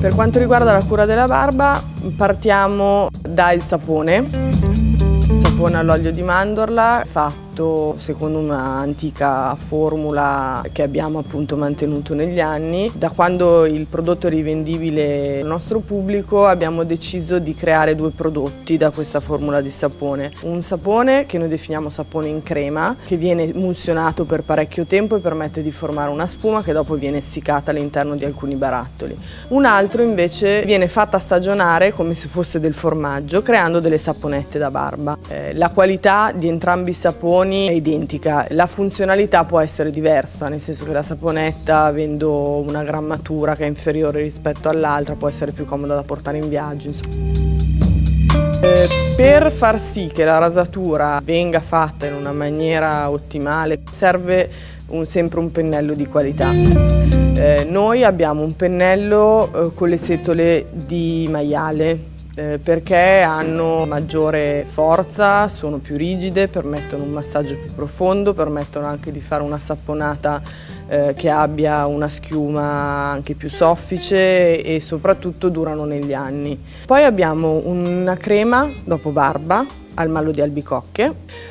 Per quanto riguarda la cura della barba, partiamo dal sapone. Sapone all'olio di mandorla, fatto fatto secondo un'antica formula che abbiamo appunto mantenuto negli anni. Da quando il prodotto è rivendibile al nostro pubblico abbiamo deciso di creare due prodotti da questa formula di sapone. Un sapone che noi definiamo sapone in crema che viene emulsionato per parecchio tempo e permette di formare una spuma che dopo viene essiccata all'interno di alcuni barattoli. Un altro invece viene fatta stagionare come se fosse del formaggio creando delle saponette da barba. Eh, la qualità di entrambi i saponi saponi è identica, la funzionalità può essere diversa, nel senso che la saponetta avendo una grammatura che è inferiore rispetto all'altra può essere più comoda da portare in viaggio. Eh, per far sì che la rasatura venga fatta in una maniera ottimale serve un, sempre un pennello di qualità. Eh, noi abbiamo un pennello eh, con le setole di maiale eh, perché hanno maggiore forza, sono più rigide, permettono un massaggio più profondo, permettono anche di fare una sapponata eh, che abbia una schiuma anche più soffice e soprattutto durano negli anni. Poi abbiamo una crema dopo barba al mallo di albicocche,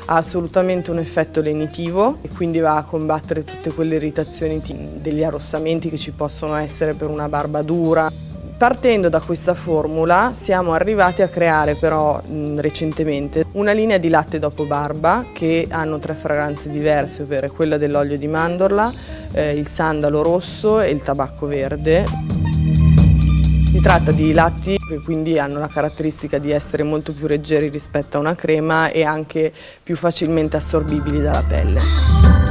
ha assolutamente un effetto lenitivo e quindi va a combattere tutte quelle irritazioni degli arrossamenti che ci possono essere per una barba dura. Partendo da questa formula siamo arrivati a creare però mh, recentemente una linea di latte dopo barba che hanno tre fragranze diverse, ovvero quella dell'olio di mandorla, eh, il sandalo rosso e il tabacco verde. Si tratta di latti che quindi hanno la caratteristica di essere molto più leggeri rispetto a una crema e anche più facilmente assorbibili dalla pelle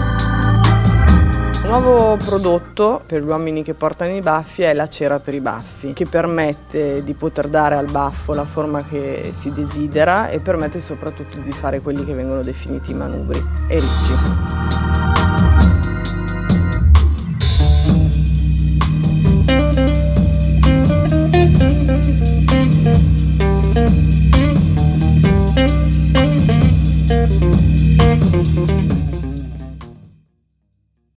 nuovo prodotto per gli uomini che portano i baffi è la cera per i baffi, che permette di poter dare al baffo la forma che si desidera e permette soprattutto di fare quelli che vengono definiti manubri e ricci.